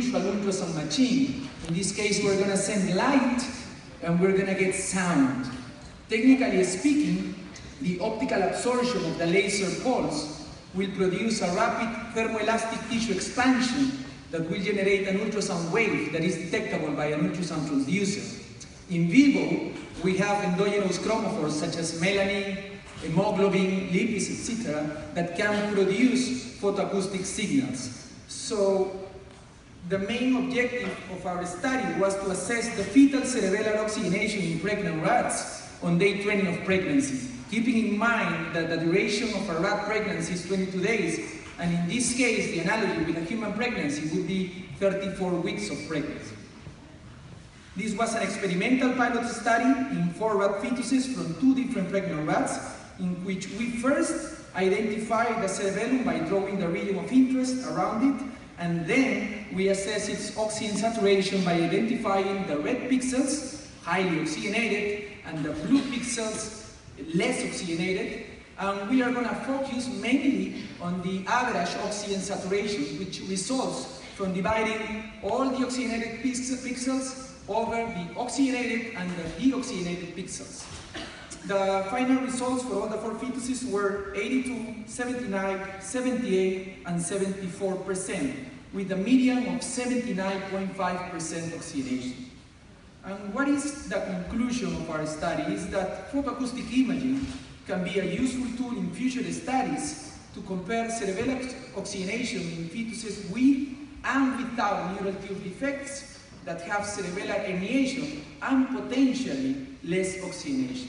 usual ultrasound machine. In this case, we're gonna send light and we're gonna get sound. Technically speaking, the optical absorption of the laser pulse will produce a rapid thermoelastic tissue expansion that will generate an ultrasound wave that is detectable by an ultrasound transducer. In vivo, we have endogenous chromophores such as melanin, hemoglobin, lipids, etc., that can produce photoacoustic signals. So the main objective of our study was to assess the fetal cerebellar oxygenation in pregnant rats on day 20 of pregnancy, keeping in mind that the duration of a rat pregnancy is 22 days, and in this case, the analogy with a human pregnancy would be 34 weeks of pregnancy. This was an experimental pilot study in four rat fetuses from two different pregnant rats, in which we first identified the cerebellum by drawing the region of interest around it, and then we assess its oxygen saturation by identifying the red pixels, highly oxygenated, and the blue pixels, less oxygenated, and we are going to focus mainly on the average oxygen saturation, which results from dividing all the oxygenated pixels over the oxygenated and the deoxygenated pixels. The final results for all the four fetuses were 82, 79, 78, and 74%, with a median of 79.5% oxygenation. And what is the conclusion of our study is that photoacoustic imaging can be a useful tool in future studies to compare cerebellar oxygenation in fetuses with and without neural tube defects that have cerebellar herniation and potentially less oxygenation.